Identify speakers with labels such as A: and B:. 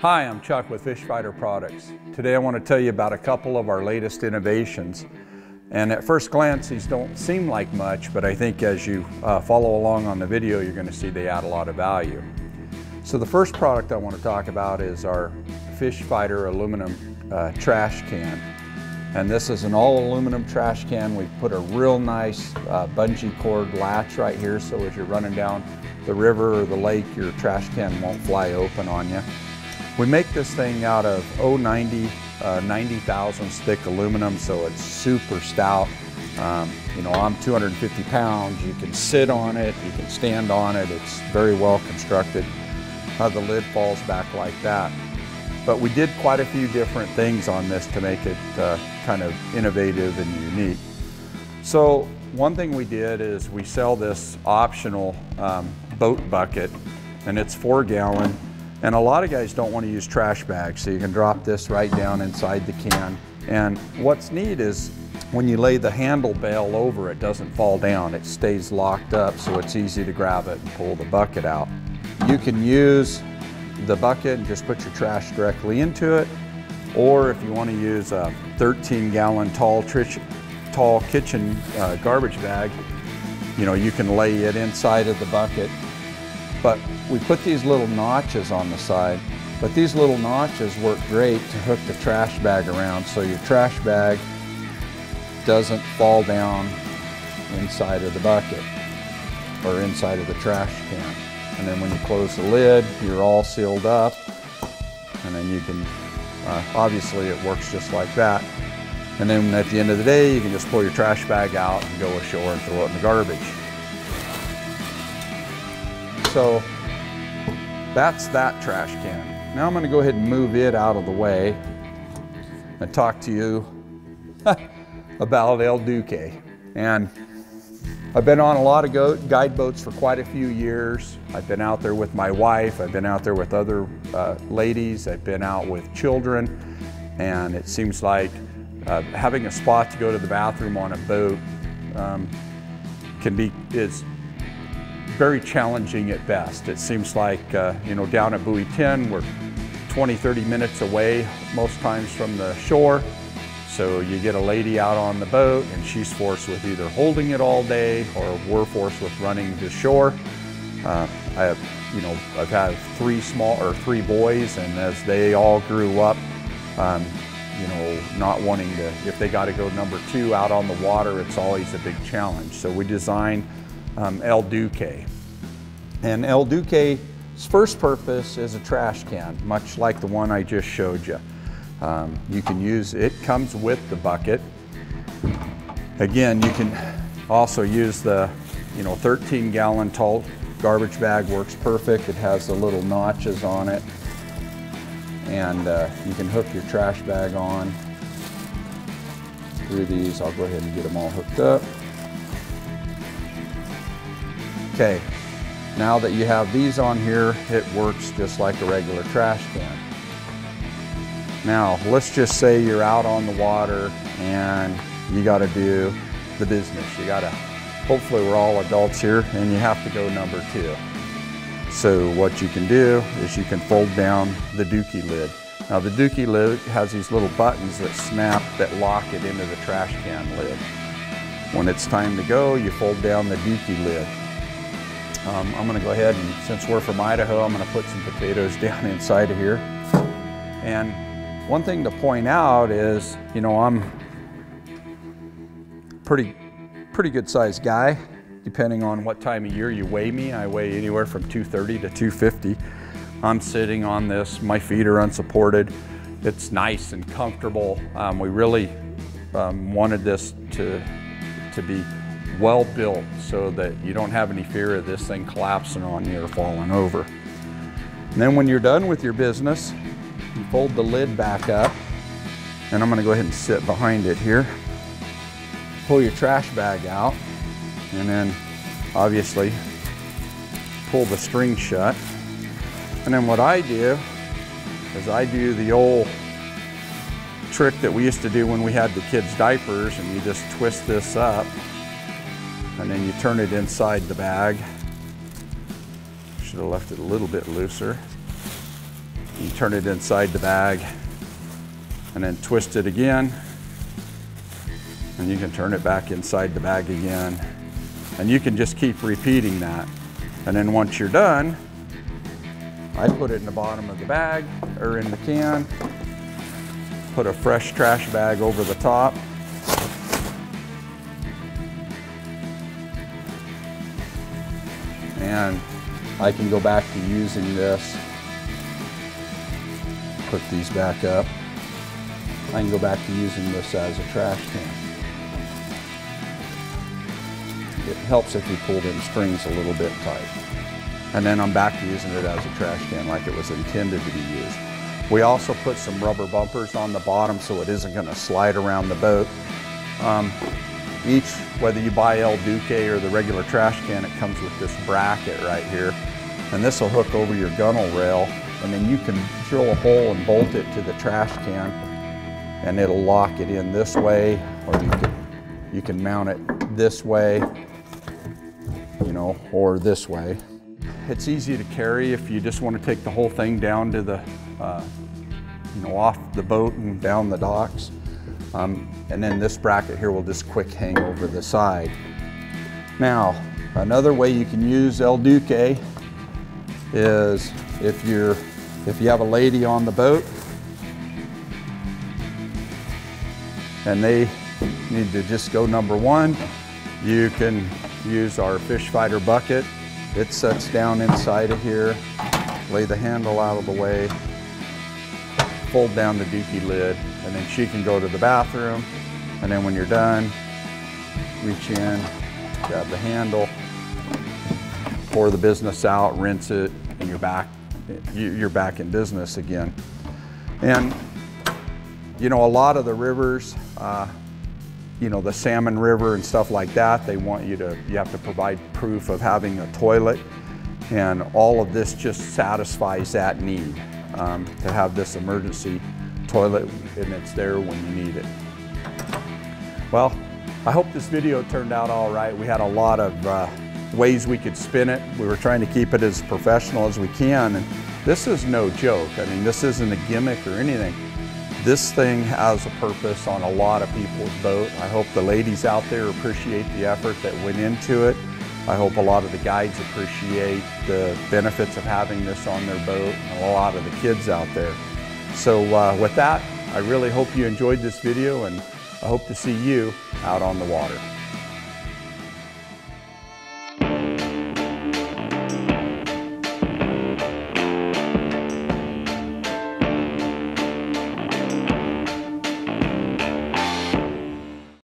A: Hi, I'm Chuck with Fish Fighter Products. Today I want to tell you about a couple of our latest innovations. And at first glance, these don't seem like much, but I think as you uh, follow along on the video, you're going to see they add a lot of value. So the first product I want to talk about is our Fish Fighter aluminum uh, trash can. And this is an all aluminum trash can. We put a real nice uh, bungee cord latch right here so as you're running down the river or the lake, your trash can won't fly open on you. We make this thing out of 090, uh, 90 thousandths thick aluminum, so it's super stout. Um, you know, I'm 250 pounds. You can sit on it, you can stand on it. It's very well constructed. Uh, the lid falls back like that. But we did quite a few different things on this to make it uh, kind of innovative and unique. So one thing we did is we sell this optional um, boat bucket and it's four gallon and a lot of guys don't want to use trash bags, so you can drop this right down inside the can. And what's neat is when you lay the handle bale over, it doesn't fall down. It stays locked up, so it's easy to grab it and pull the bucket out. You can use the bucket and just put your trash directly into it. Or if you want to use a 13 gallon tall, tall kitchen uh, garbage bag, you know, you can lay it inside of the bucket but we put these little notches on the side, but these little notches work great to hook the trash bag around so your trash bag doesn't fall down inside of the bucket or inside of the trash can. And then when you close the lid, you're all sealed up and then you can, uh, obviously it works just like that. And then at the end of the day, you can just pull your trash bag out and go ashore and throw it in the garbage. So that's that trash can. Now I'm gonna go ahead and move it out of the way and talk to you about El-Dukee. And I've been on a lot of guide boats for quite a few years. I've been out there with my wife. I've been out there with other uh, ladies. I've been out with children. And it seems like uh, having a spot to go to the bathroom on a boat um, can be, is very challenging at best. It seems like, uh, you know, down at Buoy 10, we're 20, 30 minutes away most times from the shore. So you get a lady out on the boat and she's forced with either holding it all day or we're forced with running to shore. Uh, I have, you know, I've had three small or three boys and as they all grew up, um, you know, not wanting to, if they got to go number two out on the water, it's always a big challenge. So we designed um, El-Dukee. And El-Dukee's first purpose is a trash can, much like the one I just showed you. Um, you can use, it comes with the bucket. Again, you can also use the, you know, 13 gallon tall garbage bag works perfect. It has the little notches on it. And uh, you can hook your trash bag on through these. I'll go ahead and get them all hooked up. Okay, now that you have these on here, it works just like a regular trash can. Now, let's just say you're out on the water and you gotta do the business. You gotta, hopefully we're all adults here and you have to go number two. So what you can do is you can fold down the Dukee lid. Now the Dukee lid has these little buttons that snap that lock it into the trash can lid. When it's time to go, you fold down the Dukee lid. Um, I'm gonna go ahead and since we're from Idaho, I'm gonna put some potatoes down inside of here. And one thing to point out is, you know, I'm pretty, pretty good sized guy, depending on what time of year you weigh me. I weigh anywhere from 230 to 250. I'm sitting on this, my feet are unsupported. It's nice and comfortable. Um, we really um, wanted this to, to be well built so that you don't have any fear of this thing collapsing on you or falling over. And then when you're done with your business, you fold the lid back up and I'm gonna go ahead and sit behind it here. Pull your trash bag out and then obviously pull the string shut. And then what I do is I do the old trick that we used to do when we had the kids diapers and you just twist this up and then you turn it inside the bag. Should have left it a little bit looser. You turn it inside the bag and then twist it again. And you can turn it back inside the bag again. And you can just keep repeating that. And then once you're done, I put it in the bottom of the bag or in the can, put a fresh trash bag over the top. And I can go back to using this. Put these back up. I can go back to using this as a trash can. It helps if you pull them strings a little bit tight. And then I'm back to using it as a trash can like it was intended to be used. We also put some rubber bumpers on the bottom so it isn't going to slide around the boat. Um, each, whether you buy El-Dukee or the regular trash can, it comes with this bracket right here. And this will hook over your gunnel rail and then you can drill a hole and bolt it to the trash can and it'll lock it in this way or you can, you can mount it this way, you know, or this way. It's easy to carry if you just want to take the whole thing down to the, uh, you know, off the boat and down the docks. Um, and then this bracket here will just quick hang over the side. Now, another way you can use El-Dukee is if you're if you have a lady on the boat and they need to just go number one, you can use our fish fighter bucket. It sets down inside of here, lay the handle out of the way, fold down the Dukee lid, and then she can go to the bathroom. And then when you're done, reach in, grab the handle, pour the business out, rinse it, and you're back, you're back in business again. And you know, a lot of the rivers, uh, you know, the Salmon River and stuff like that, they want you to, you have to provide proof of having a toilet. And all of this just satisfies that need um, to have this emergency toilet and it's there when you need it. Well, I hope this video turned out all right. We had a lot of uh, ways we could spin it. We were trying to keep it as professional as we can. And this is no joke. I mean, this isn't a gimmick or anything. This thing has a purpose on a lot of people's boat. I hope the ladies out there appreciate the effort that went into it. I hope a lot of the guides appreciate the benefits of having this on their boat and a lot of the kids out there. So uh, with that, I really hope you enjoyed this video and I hope to see you out on the water.